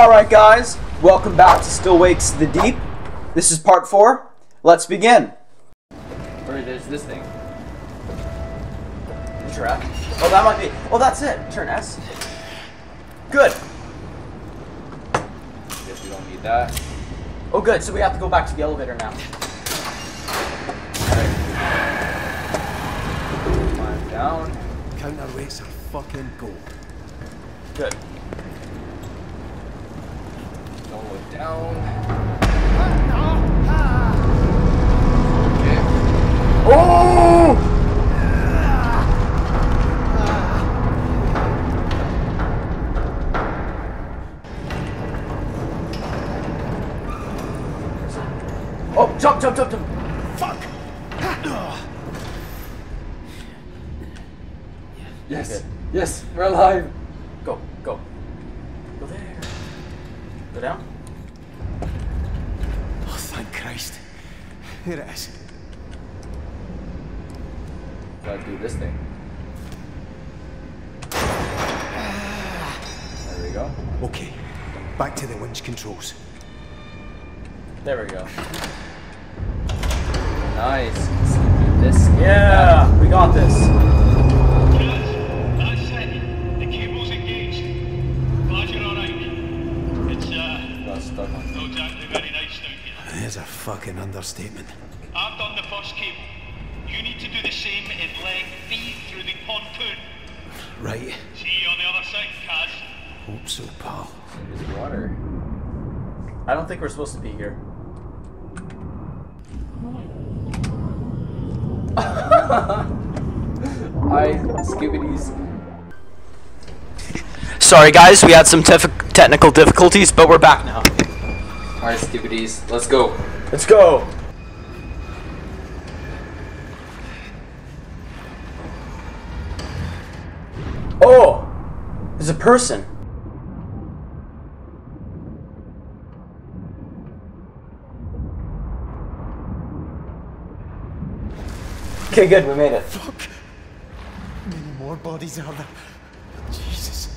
Alright, guys, welcome back to Still Wakes the Deep. This is part four. Let's begin. Or there's this thing. Interact. Oh, that might be. Oh, that's it. Turn S. Good. Guess we don't need that. Oh, good. So we have to go back to the elevator now. Climb down. Counterweights are fucking gold. Good. Don't look down. Okay. Oh! Oh, jump, jump, jump, jump. Fuck. Yes. Yes, we're alive. Go, go. Go there. Go down. Oh, thank Christ. Here it is. Gotta do this thing. There we go. Okay, back to the winch controls. There we go. Nice. Let's do this. Yeah, we got this. Here. There's a fucking understatement. I've done the first cable. You need to do the same in leg B through the pontoon. Right, See you on the other side, Caz. hope so, pal. There's water. I don't think we're supposed to be here. I skibbities. Sorry, guys, we had some tef- technical difficulties, but we're back now. Alright, stupidies, Let's go. Let's go. Oh, there's a person. Okay, good, we made it. Fuck! Many more bodies are there. Jesus.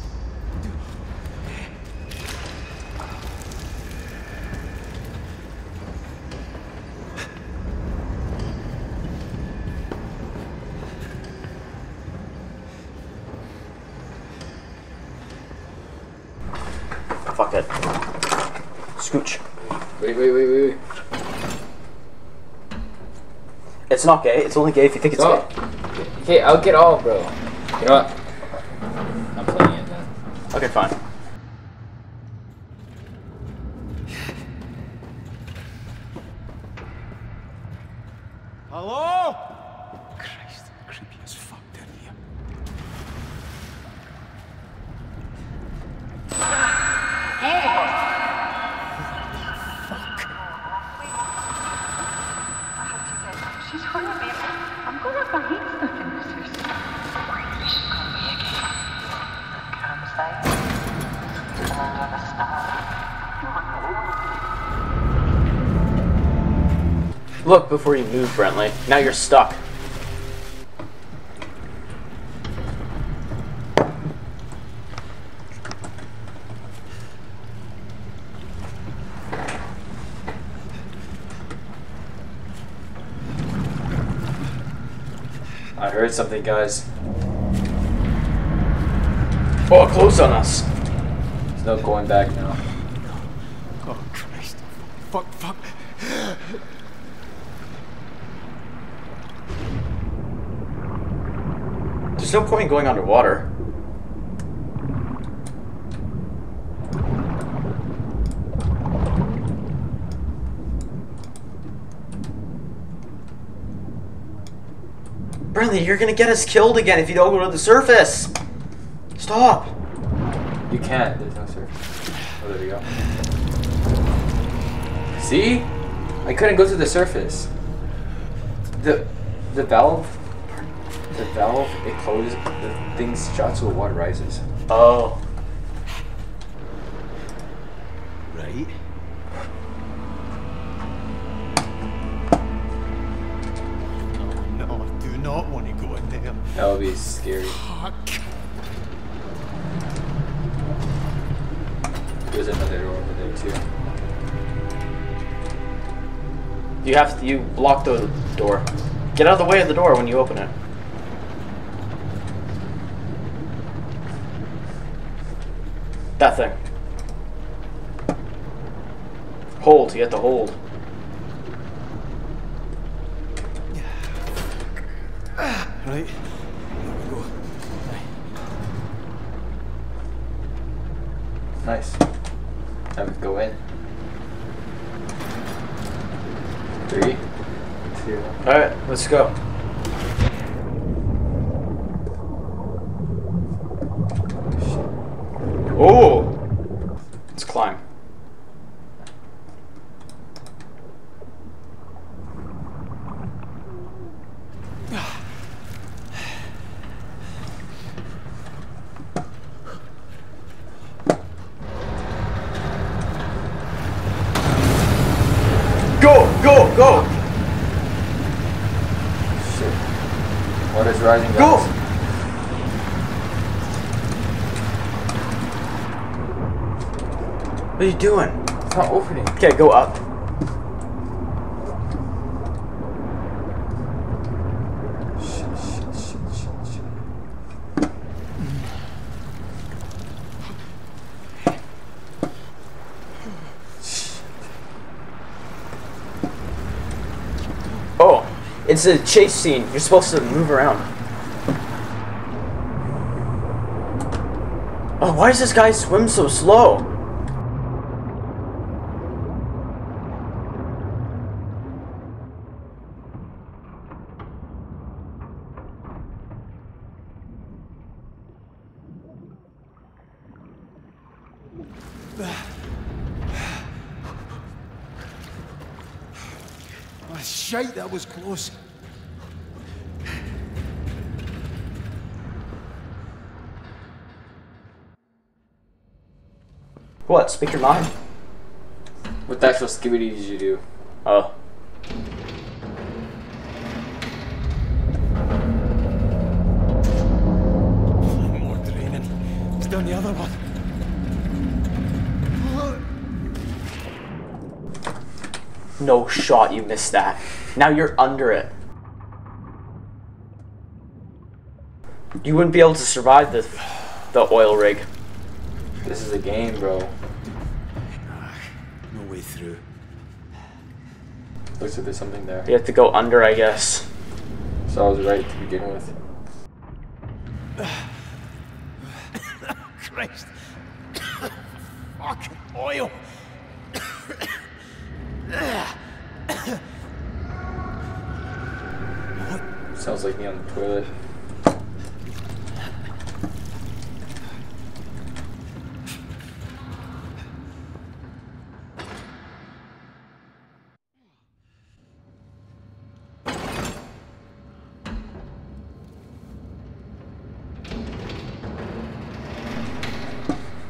Fuck it. Scooch. Wait, wait, wait, wait, wait. It's not gay. It's only gay if you think it's Stop. gay. Okay, I'll get all, bro. You know what? I'm playing it then. Okay, fine. Hello? Christ, creepy as fuck down here. She's gonna be. I'm gonna find stuff in this house. You should call me again. Campsite. Under the stars. Look before you move, Brentley. Now you're stuck. I heard something, guys. Oh, close on us. There's no going back now. Oh, Christ. Fuck, fuck. There's no point in going underwater. Brentley, you're gonna get us killed again if you don't go to the surface. Stop. You can't. There's no surface. Oh, there we go. See? I couldn't go to the surface. The the valve the valve it closes the thing's shut so the water rises. Oh. Right? No, I do not want to go in there. That would be scary. Fuck. There's There's another door over there too. You have to, you block the door. Get out of the way of the door when you open it. That thing. Hold, you have to hold. Right. There we go. Nice. Now we go in. Three, two. Alright, let's go. Oh! Let's climb. Go, go, go! Shit. What is rising? Go! guys? What are you doing? It's not opening. Okay, go up. Oh, it's a chase scene. You're supposed to move around. Oh, why does this guy swim so slow? Ah, shite, that was close. What? Speak your mind. What the actual skibidi did you do? Oh. More draining. It's down the other one. No shot, you missed that. Now you're under it. You wouldn't be able to survive the the oil rig. This is a game, bro. No way through. Looks like there's something there. You have to go under, I guess. So I was right to begin with. Christ. Fucking oil. Sounds like me on the toilet.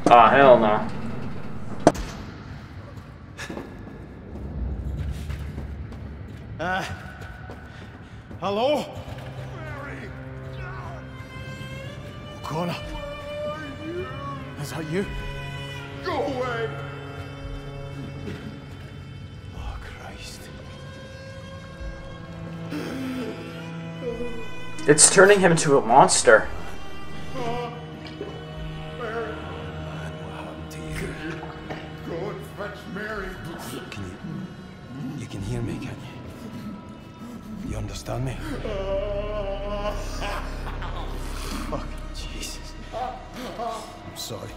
Ah, hell turning him into a monster. Mary, What happened to you? go and fetch Mary. Can you... You hear me, can you? You understand me? Fuck, Jesus. I'm sorry.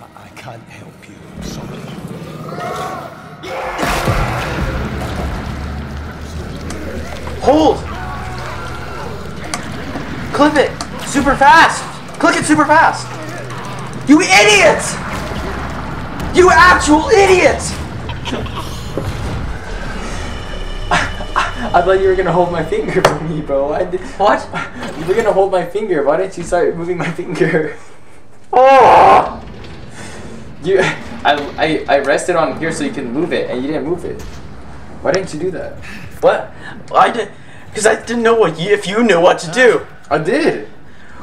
I, I can't help you. I'm sorry. Hold! Clip it! Super fast! Click it super fast! You idiot! You actual idiot! I thought you were gonna hold my finger for me, bro. I did, what? You were gonna hold my finger. Why didn't you start moving my finger? Oh! You, I, I, I rested on here so you can move it, and you didn't move it. Why didn't you do that? What? I did because I didn't know what you, if you knew what to do. I did.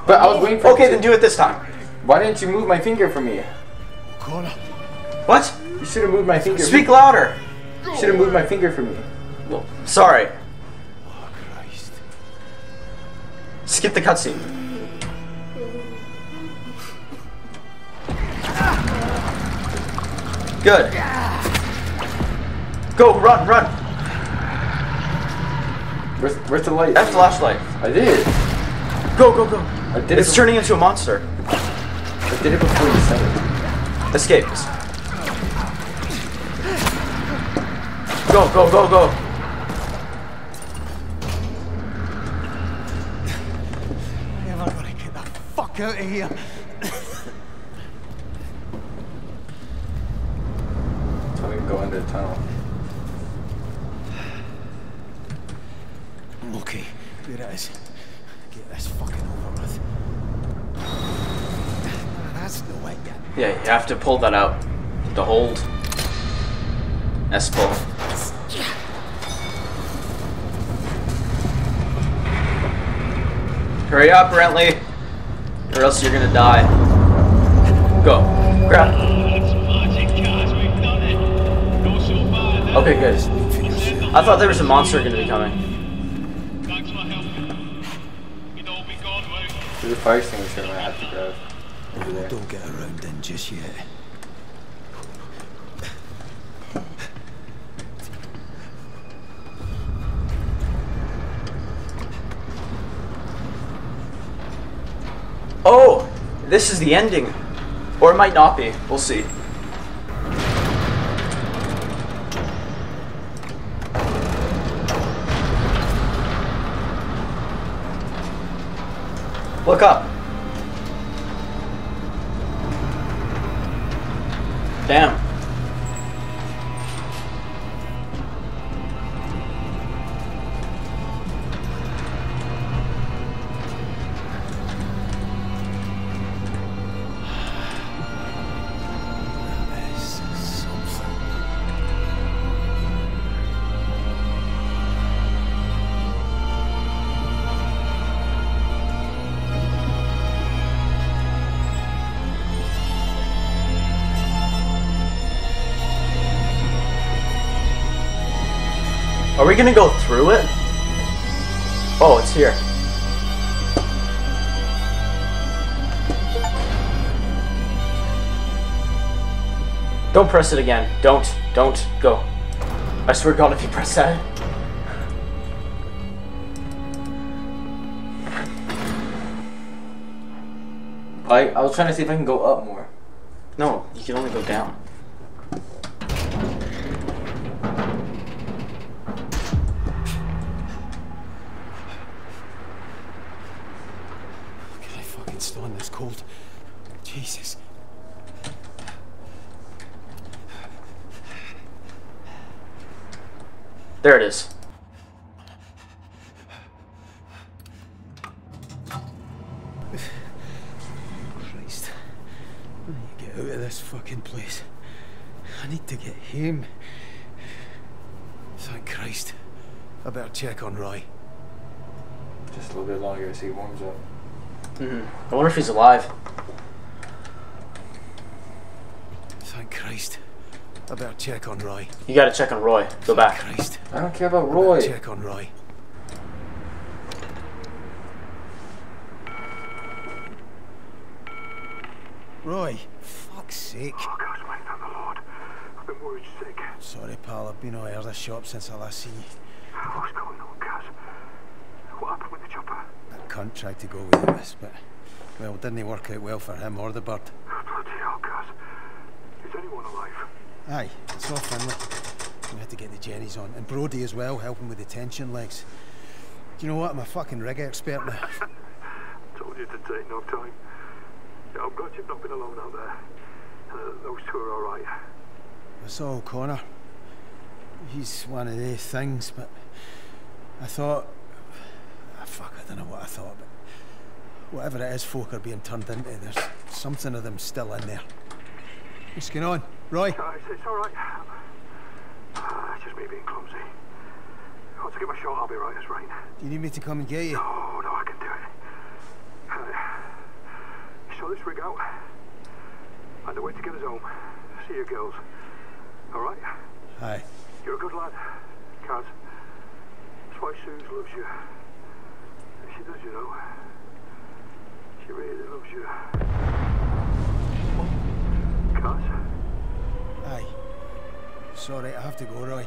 But I was waiting for. Okay, then do it this time. Why didn't you move my finger for me? What? You should have moved my finger. Speak louder. You should have moved my finger for me. Well, sorry. Oh, Christ. Skip the cutscene. Good. Go, run, run. Where's, where's the light? F flashlight. I did. Go, go, go. I did It's it. turning into a monster. I did it before you said it. Escape. Go, go, go, go. Never gonna get the fuck out of here. So we can go into the tunnel. Okay, here it is. Get this fucking over with. That's no way yet. Yeah, you have to pull that out. The hold. S pull. Hurry up, Rentley. Or else you're gonna die. Go. Grab. That's magic, Caz. We've done it. Not so bad. Okay, good. I thought there was a monster gonna be coming. Thanks for helping. We'd all be gone, won't we? There's a fire extinguisher I have to grab. Over there. Don't get around in just yet. Oh! This is the ending. Or it might not be. We'll see. Look up. Are we gonna go through it? Oh, it's here. Don't press it again. Don't. Don't. Go. I swear to God, if you press that. I, I was trying to see if I can go up more. No, you can only go down. Can I fucking stand this cold? Jesus. There it is. Christ. I need to get out of this fucking place. I need to get him. Thank Christ. I better check on Roy. Just a little bit longer so he warms up. hmm I wonder if he's alive. Thank Christ. I better check on Roy. You gotta check on Roy. Go back. Christ. I don't care about I better Roy. Check on Roy. Roy, fuck's sake. Oh, Caz, mate, thank the Lord. I've been worried sick. Sorry, pal, I've been out of the shop since I last seen you. What's going on, Caz? What happened with the chopper? That cunt tried to go with us, but, well, didn't work out well for him or the bird. Bloody hell, Caz. Is anyone alive? Aye, it's all Finlay. We had to get the Jennies on. And Brodie as well, helping with the tension legs. Do you know what? I'm a fucking rig expert now. Told you to take no time. Yeah, I'm glad you've not been alone out there. Uh, those two are all right. I saw O'Connor. He's one of these things, but I thought. Ah, fuck, I don't know what I thought, but whatever it is folk are being turned into, there's something of them still in there. What's going on? Roy? It's, it's all right. Uh, it's just me being clumsy. Once I get my shot, I'll be right as rain. Do you need me to come and get you? Oh, no, I can do it. Uh, saw this rig out? I know where to get us home. See you girls. All right? Hi. You're a good lad, Caz. That's why Suze loves you. She does, you know. She really loves you. Caz? Aye. Sorry, I have to go, Roy.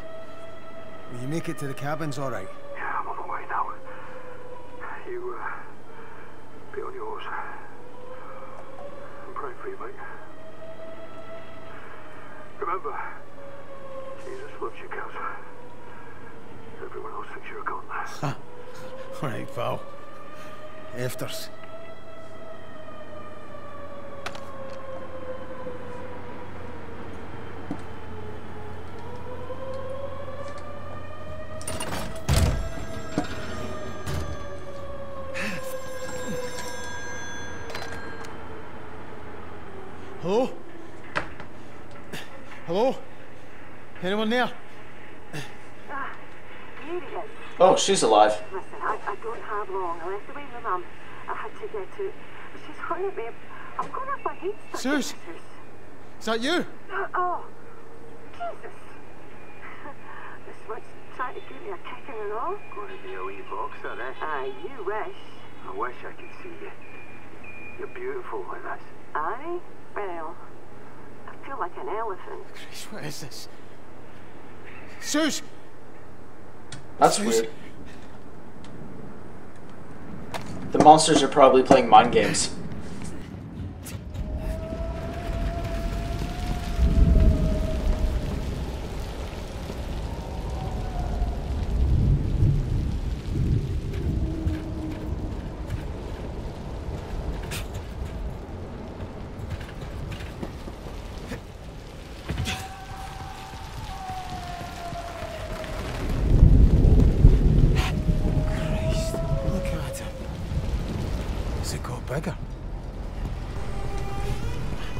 Will you make it to the cabins all right? Yeah, I'm on the way now. You, uh, be on yours. I'm praying for you, mate. Remember, Jesus loves you, Caz. Everyone else thinks you're a god. All right, pal. Afters. Anyone there? Ah, here he is. Oh, she's alive. Listen, I, I don't have long. I left away with mum. I had to get to. She's hung me. I'm going up my head. stuck in Suze? this house. Is that you? Uh, oh, Jesus. this one's trying to give me a kicking and all. Going to be a wee boxer, eh? Aye, you wish. I wish I could see you. You're beautiful like that. Aye? Well, I feel like an elephant. Christ, what is this? Suze! That's weird. The monsters are probably playing mind games.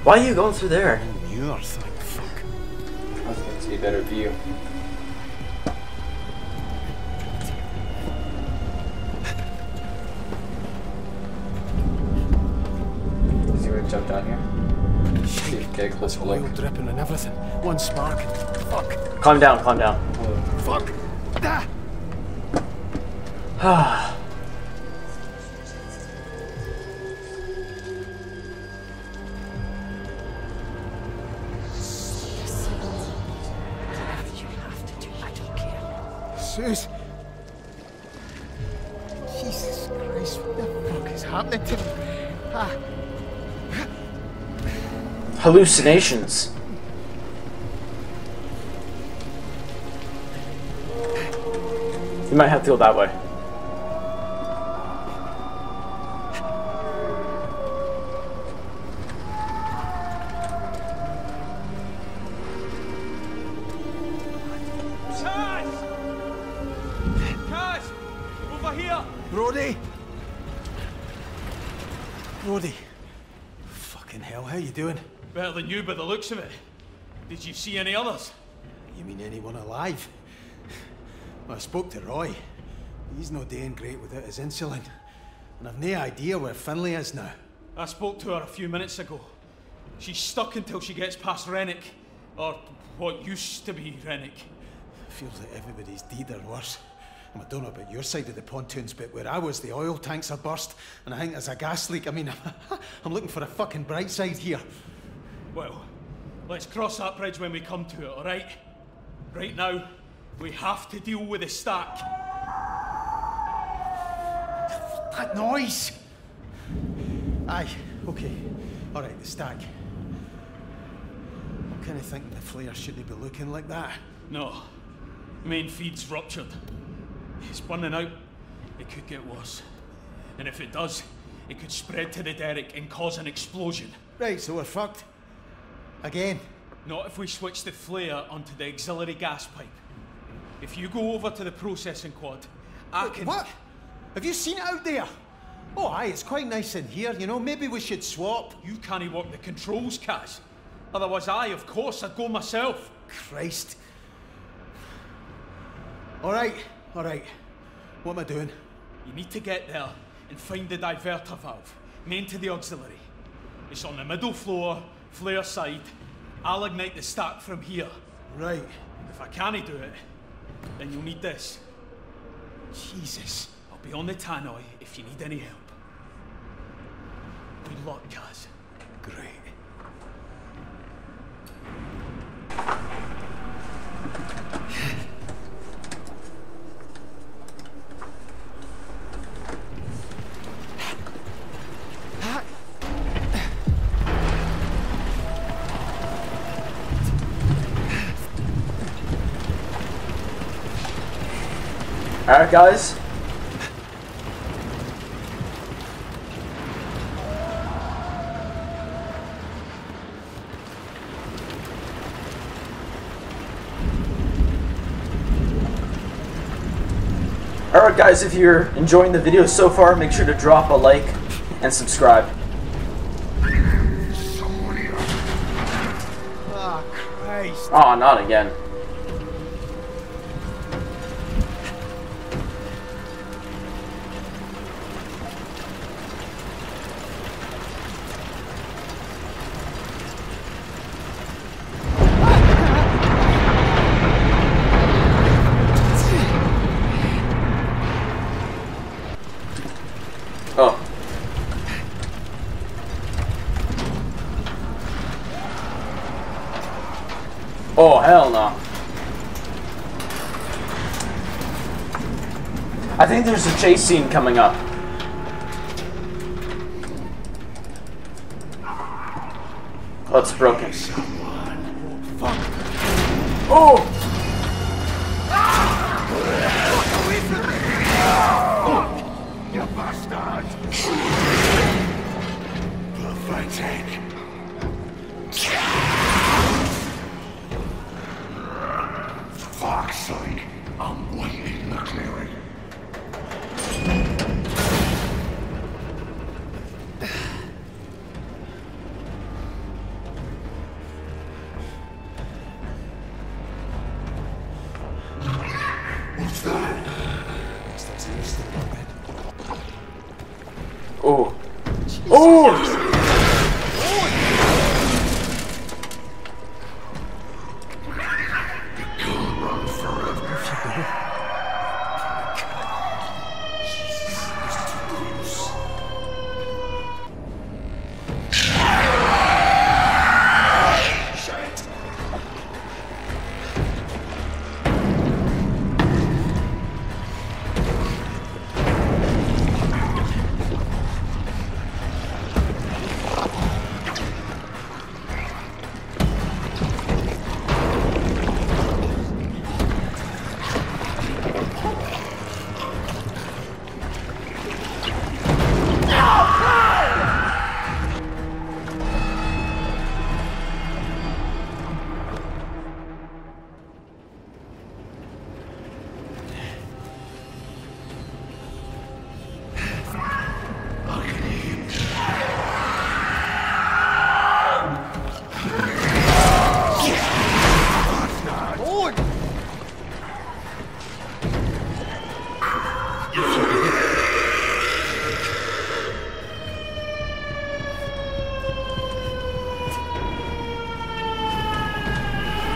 Why are you going through there? Newer thing, fuck. I was gonna see a better view. Is he gonna jump down here? See, get a closer Oil dripping and everything. One spark. Fuck. Calm down, calm down. Fuck. Ah. Jesus Christ, what the fuck is happening to me? Ah. Hallucinations. You might have to go that way. Than you by the looks of it. Did you see any others? You mean anyone alive? Well, I spoke to Roy. He's not doing great without his insulin. And I've no idea where Finlay is now. I spoke to her a few minutes ago. She's stuck until she gets past Rennick. Or what used to be Rennick. Feels like everybody's deed or worse. And I don't know about your side of the pontoons, but where I was, the oil tanks are burst, and I think there's a gas leak. I mean, I'm looking for a fucking bright side here. Well, let's cross that bridge when we come to it, alright? Right now, we have to deal with the stack. That noise! Aye, okay. Alright, the stack. I'm kind of thinking the flare shouldn't be looking like that. No. Main feed's ruptured. It's burning out. It could get worse. And if it does, it could spread to the derrick and cause an explosion. Right, so we're fucked. Again. Not if we switch the flare onto the auxiliary gas pipe. If you go over to the processing quad, I can. What? Have you seen it out there? Oh, aye, it's quite nice in here, you know. Maybe we should swap. You can't work the controls, Caz. Otherwise, I, of course, I'd go myself. Christ. Alright, alright. What am I doing? You need to get there and find the diverter valve, main to the auxiliary. It's on the middle floor, flare side. I'll ignite the stack from here. Right. If I can't do it, then you'll need this. Jesus, I'll be on the tannoy if you need any help. Good luck, Caz. Alright, guys. Alright guys, if you're enjoying the video so far, make sure to drop a like and subscribe. Ah. Oh, not again. Oh, hell no. I think there's a chase scene coming up. Oh, it's broken. Oh! You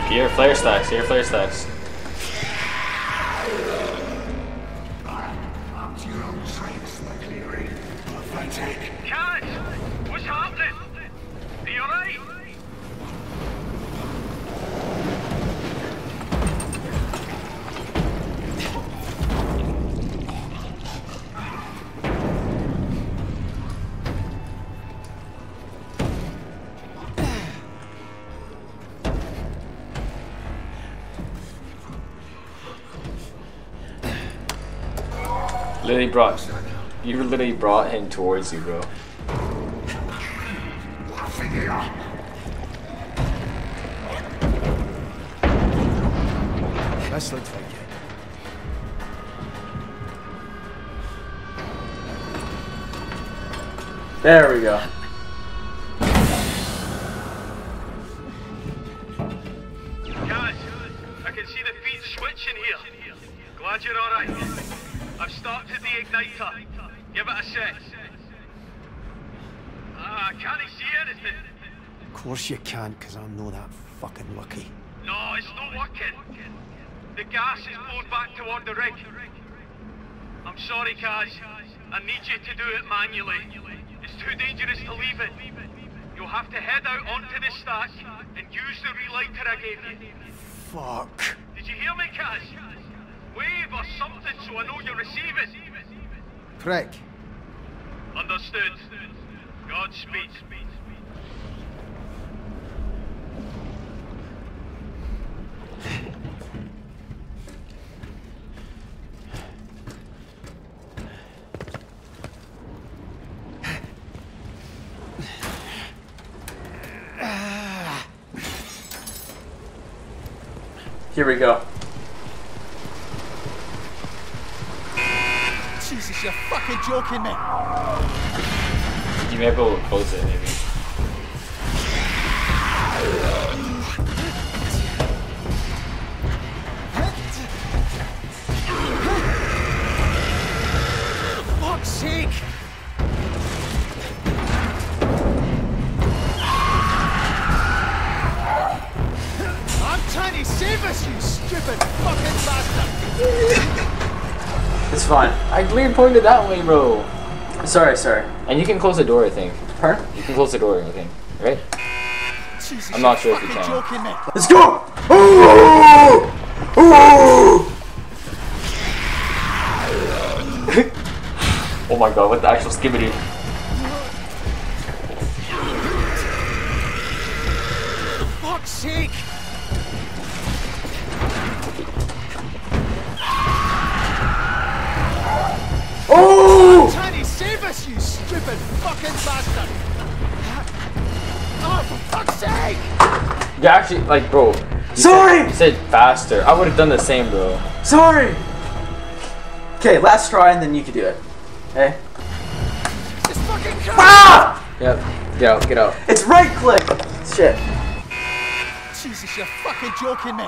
Your flare stacks, your flare stacks. Literally brought you literally brought him towards you, bro. Figure. This looks like it. There we go. Give it a sec. Ah, I can't see anything. Of course you can't, because I'm no that fucking lucky. No, it's not working. The gas is blown back toward the rig. I'm sorry, Caz. I need you to do it manually. It's too dangerous to leave it. You'll have to head out onto the stack and use the relighter I gave you. Fuck. Did you hear me, Caz? Wave or something so I know you receive it. Prick. Understood. Godspeed. Here we go. Jesus, you're fucking joking me. You may be able to close it, maybe. Fine. I clearly pointed that way, bro. Sorry, sorry. And you can close the door, I think. Pardon? You can close the door, I think. Right? Jesus, I'm not sure if you can. joking. Let's go! Ooh! Ooh! Oh my god, what the actual skibbity? Like, bro. you Sorry! Said, you said faster. I would have done the same, bro. Sorry! Okay, last try and then you can do it. Okay? This fucking! Ah! Yep. Get out, get out. It's right click! Shit. Jesus, you're fucking joking me.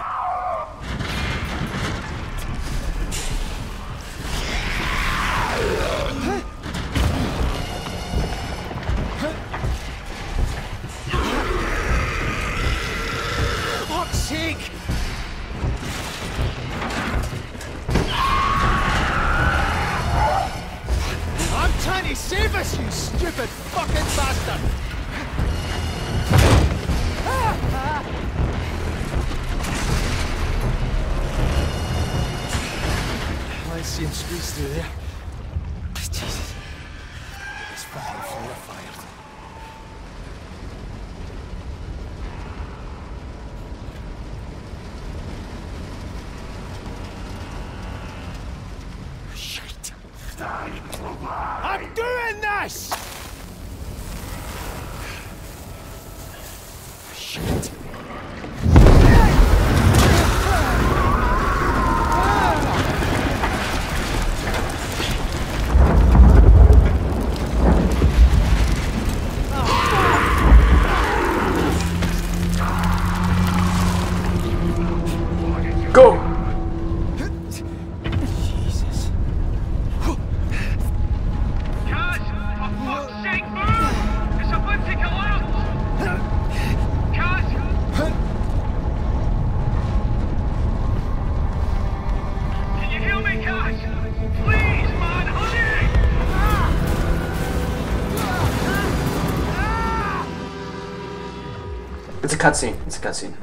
Cutscene. It's a cutscene.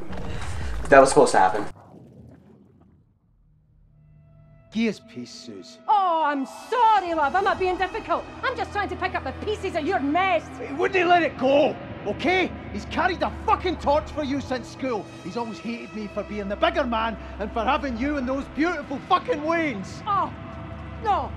That was supposed to happen. Gears piece, Suze. Oh, I'm sorry, love. I'm not being difficult. I'm just trying to pick up the pieces of your mess. He wouldn't let it go, okay? He's carried a fucking torch for you since school. He's always hated me for being the bigger man and for having you and those beautiful fucking wings. Oh, no.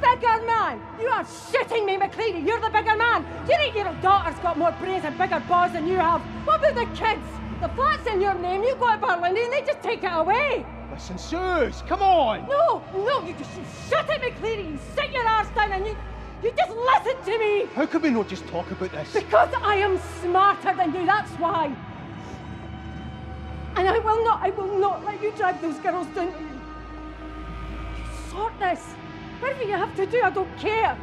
Bigger man! You are shitting me, McLeary. You're the bigger man. Do you think your daughter's got more brains and bigger balls than you have? What about the kids? The flat's in your name. You go to Berlin and they just take it away. Listen, Suze, come on! No, no, you just you shut it, McLeary. You sit your arse down and you, you just listen to me. How can we not just talk about this? Because I am smarter than you, that's why. And I will not, I will not let you drag those girls down to me. You sort this. Whatever you have to do, I don't care.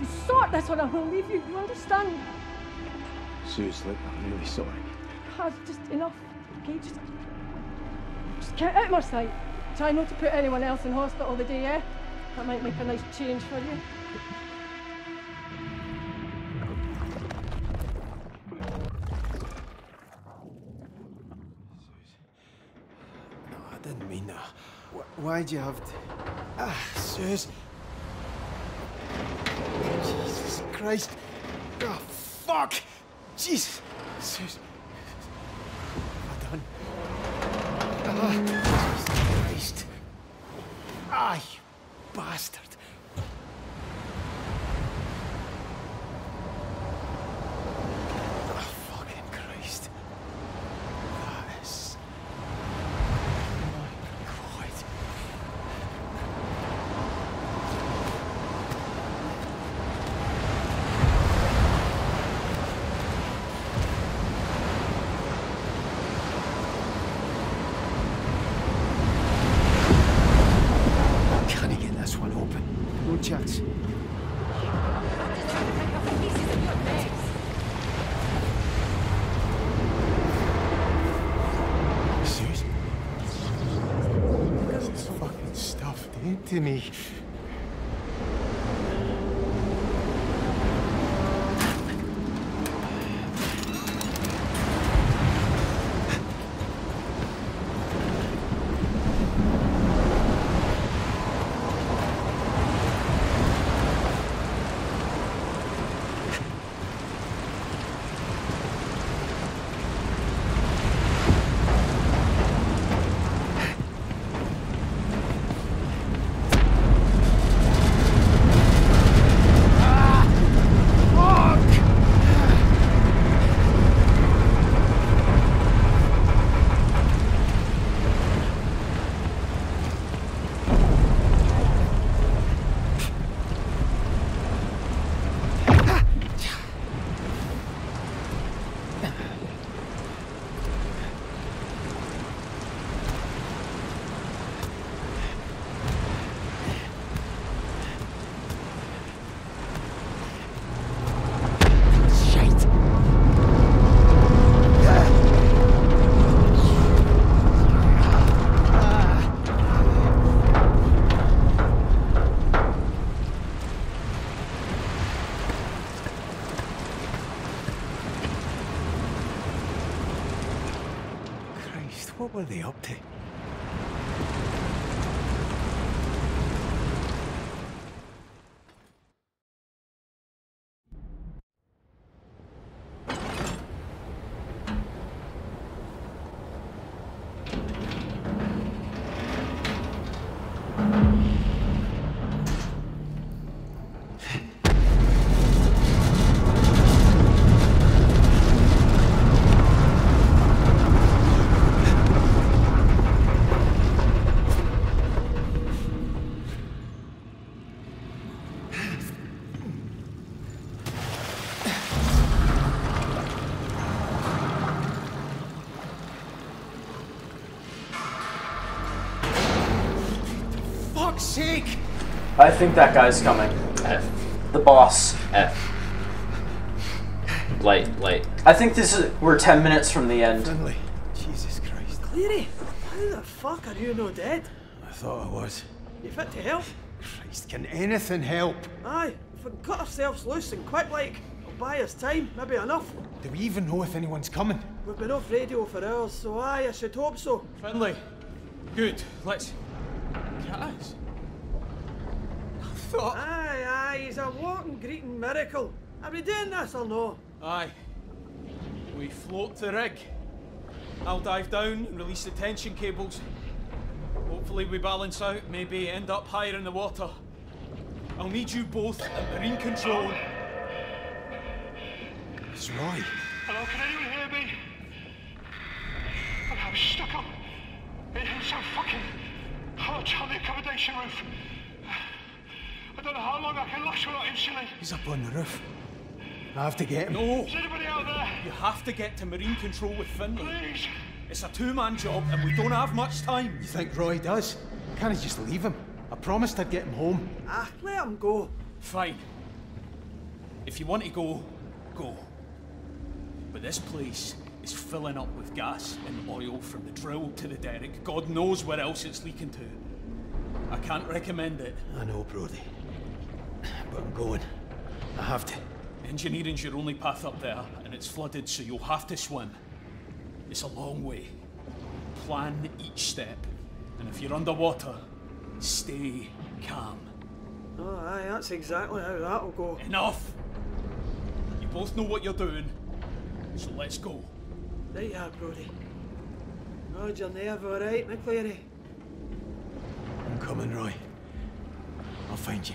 You sort this or I will leave you, you understand? Suze, look, I'm really sorry. That's just enough. Okay, just, just get out of my sight. Try not to put anyone else in hospital the day, eh? That might make a nice change for you. No, I didn't mean that. Why'd you have to... Ah, Suze. Jesus Christ. Oh, fuck! Jesus. I done? Ah, Jesus Christ. Ah, nicht. Were they I think that guy's coming. F. The boss. F. Light, light. I think this is we're ten minutes from the end. Finley. Jesus Christ. Cleary, how the fuck are you no dead? I thought I was. You fit to help? Christ, can anything help? Aye, if we can cut ourselves loose and quick like, it'll buy us time, maybe enough. Do we even know if anyone's coming? We've been off radio for hours, so aye, I should hope so. Finley. Good. Let's. Guys. Thought. Aye, aye, he's a walking greeting miracle. Are we doing this or no? Aye. We float the rig. I'll dive down and release the tension cables. Hopefully we balance out, maybe end up higher in the water. I'll need you both at marine control. It's Roy. Hello, can anyone hear me? I'm stuck up in some fucking hot on the accommodation roof. I don't know how long I can last without insulate. He's up on the roof. I have to get him. No! Is anybody out there? You have to get to marine control with Finley. Please. It's a two-man job and we don't have much time. You think Roy does? Can't I just leave him? I promised I'd get him home. Ah, let him go. Fine. If you want to go, go. But this place is filling up with gas and oil from the drill to the derrick. God knows where else it's leaking to. I can't recommend it. I know, Brodie. But I'm going. I have to. Engineering's your only path up there, and it's flooded, so you'll have to swim. It's a long way. Plan each step, and if you're underwater, stay calm. Oh, aye, that's exactly how that'll go. Enough! You both know what you're doing, so let's go. Right, yeah, Brodie. Rod your nerve, alright, McLeary? I'm coming, Roy. I'll find you.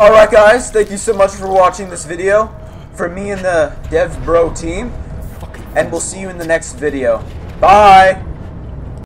Alright guys, thank you so much for watching this video. For me and the Dev Bro team. And we'll see you in the next video. Bye!